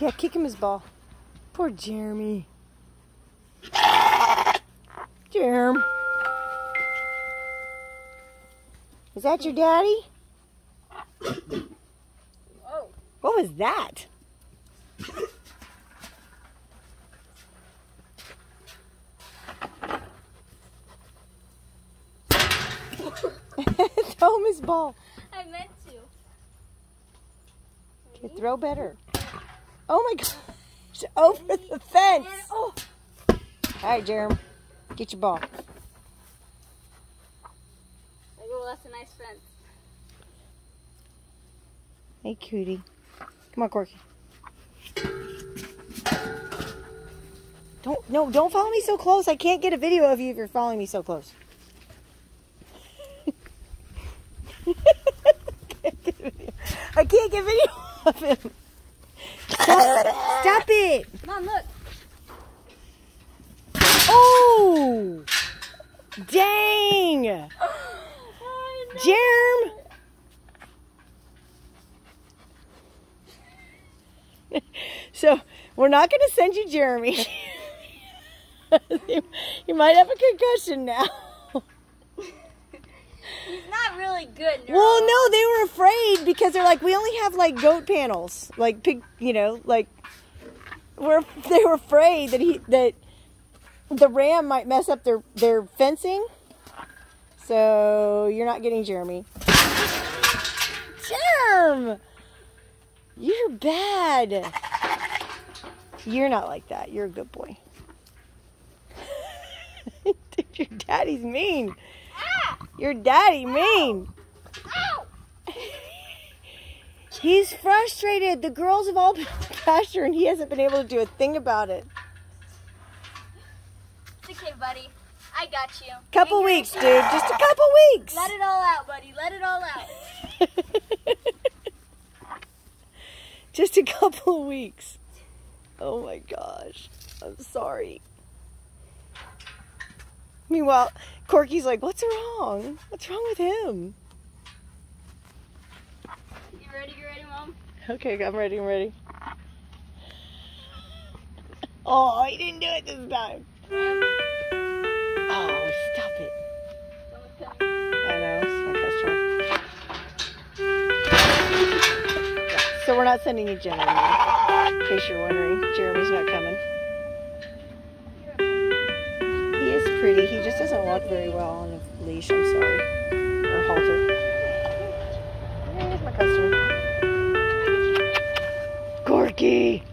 Yeah, kick him his ball. Poor Jeremy. Jerem. Is that your daddy? Oh. What was that? Throw him his ball. I meant to. Okay, throw better. Oh my gosh. Over the fence. Oh. All right, Jerem. Get your ball. Oh, that's a nice fence. Hey, cutie. Come on, Corky. Don't, no, don't follow me so close. I can't get a video of you if you're following me so close. I can't get video of him. Stop, it. Mom, look. Oh! Dang! Jerm! so, we're not going to send you Jeremy. you might have a concussion now. He's not really good. Well, no, they were afraid because they're like, we only have like goat panels, like pig, you know, like we're they were afraid that he that the ram might mess up their their fencing. So you're not getting Jeremy. Jerm, you're bad. You're not like that. You're a good boy. Dude, your daddy's mean. Ah! Your daddy mean. He's frustrated. The girls have all been the and he hasn't been able to do a thing about it. It's okay, buddy. I got you. Couple weeks, dude. Just a couple weeks. Let it all out, buddy. Let it all out. Just a couple weeks. Oh my gosh. I'm sorry. Meanwhile, Corky's like, what's wrong? What's wrong with him? You Okay, I'm ready. I'm ready. Oh, he didn't do it this time. Oh, stop it. I know, it's my customer. So we're not sending you Jen anymore, in case you're wondering. Jeremy's not coming. He is pretty. He just doesn't walk very well on a leash. I'm sorry. Or halter. Corky!